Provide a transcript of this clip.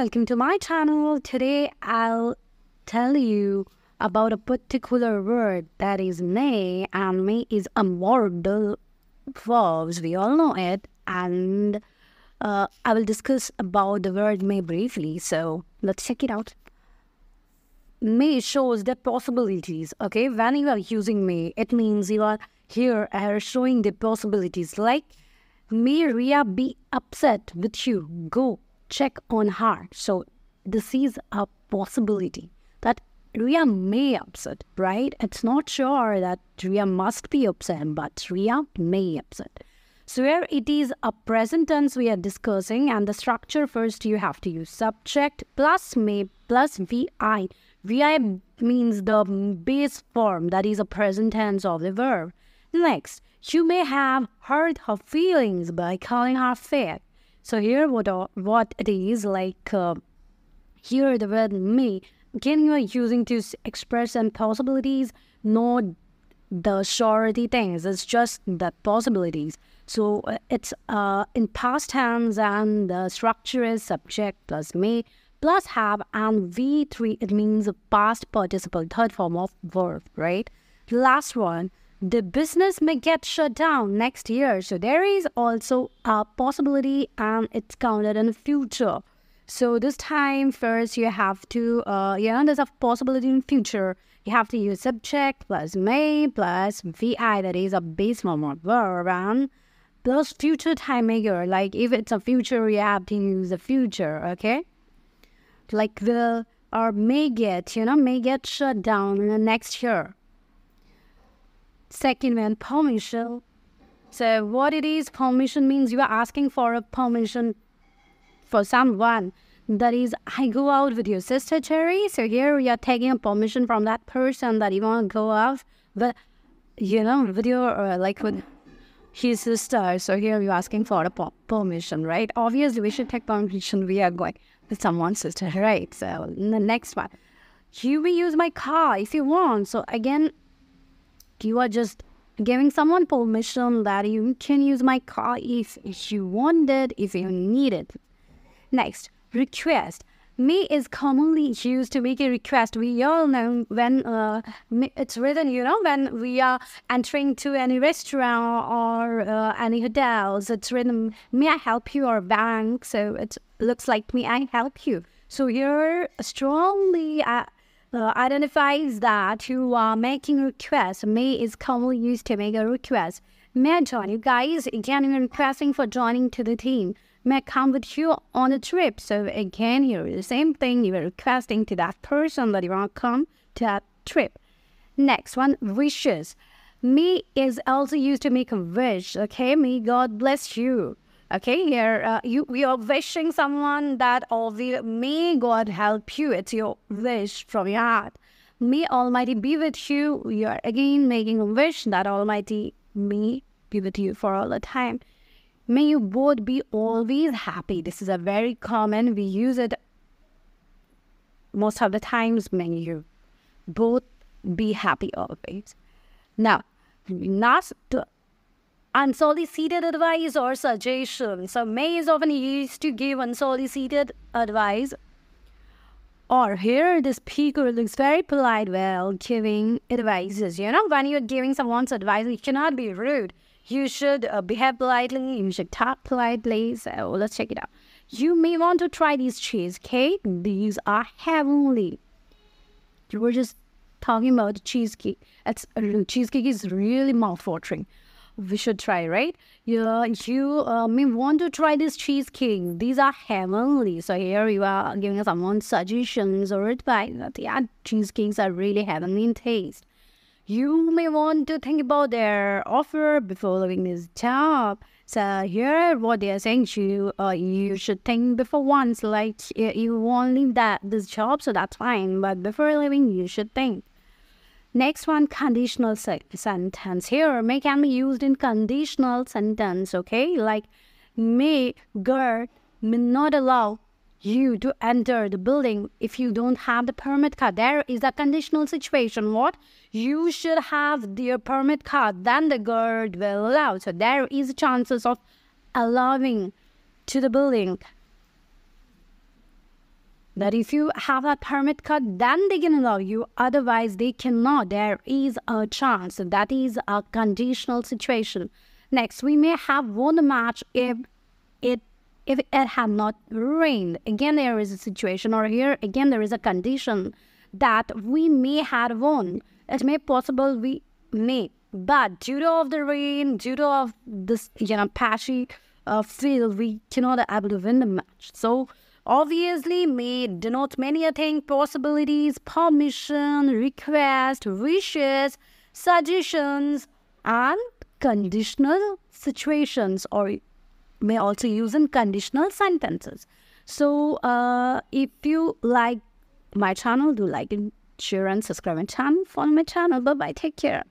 welcome to my channel. Today I'll tell you about a particular word that is may and may is a modal verbs. We all know it and uh, I will discuss about the word may briefly. So let's check it out. May shows the possibilities. Okay, when you are using may, it means you are here are showing the possibilities. Like, may Ria be upset with you? Go check on her. So this is a possibility that Ria may upset, right? It's not sure that Ria must be upset, but Ria may upset. So here it is a present tense we are discussing and the structure first you have to use subject plus may plus V1. V1 means the base form that is a present tense of the verb. Next, you may have hurt her feelings by calling her fat. So here what, what it is like uh, here the word me again you are using to express some possibilities not the surety things it's just the possibilities. So uh, it's uh, in past tense and the structure is subject plus may plus have and V3 it means a past participle third form of verb right? Last one the business may get shut down next year so there is also a possibility and it's counted in the future so this time first you have to uh, know there's a possibility in future you have to use subject plus may plus V1 that is a base form of verb and plus future time maker. Like if it's a future, you have to use the future, okay? Like will or may get, you know, may get shut down in the next year. Second one, permission. So what it is, permission means you are asking for a permission for someone. That is, I go out with your sister Cherry. So here you are taking a permission from that person that you want to go out. But you know, with your uh, like with his sister. So here you're asking for a permission, right? Obviously, we should take permission. We are going with someone's sister, right? So the next one, you will use my car if you want. So again, you are just giving someone permission that you can use my car if, you want it, if you need it. Next, request me is commonly used to make a request. We all know when uh, it's written, you know, when we are entering to any restaurant or uh, any hotels, it's written, may I help you or bank. So it looks like, may I help you. So here strongly uh, uh, identifies that you are making a request. May is commonly used to make a request. May I join you guys? Again, you're requesting for joining to the team may come with you on a trip. So again, here the same thing. You are requesting to that person that you want to come to that trip. Next one, wishes. Me is also used to make a wish. Okay, me God bless you. Okay, here uh, you we are wishing someone that all the may God help you. It's your wish from your heart. May Almighty be with you. You are again making a wish that Almighty may be with you for all the time. May you both be always happy. This is a very common, we use it most of the times. May you both be happy always. Now, not unsolicited advice or suggestion. So may is often used to give unsolicited advice. Or here the speaker looks very polite while giving advices. You know, when you're giving someone's advice, you cannot be rude you should uh, behave politely. You should talk politely. So let's check it out. You may want to try these cheesecake. These are heavenly. Were just talking about cheesecake. It's uh, cheesecake is really mouth-watering. We should try, right? Yeah, you uh, may want to try this cheesecake. These are heavenly. So here you are giving someone suggestions or advice that yeah, cheesecakes are really heavenly in taste you may want to think about their offer before leaving this job. So here, what they are saying to you, uh, you should think before once. Like you won't leave that this job, so that's fine. But before leaving, you should think. Next one, conditional se sentence. Here, may can be used in conditional sentence. Okay, like may, gird, may not allow, you to enter the building if you don't have the permit card. There is a conditional situation. What? You should have the permit card. Then the guard will allow. So there is chances of allowing to the building. That if you have that permit card, then they can allow you. Otherwise, they cannot. There is a chance. That is a conditional situation. Next, we may have won the match if it if it had not rained. Again, there is a situation, or here again there is a condition that we may have won. It may possible we may, but due to of the rain, due to of this you know patchy uh, field, we cannot able to win the match. So obviously may denote many a thing possibilities, permission, request, wishes, suggestions, and conditional situations or may also use in conditional sentences. So uh, if you like my channel, do like and share and subscribe my channel, follow my channel. Bye bye. Take care.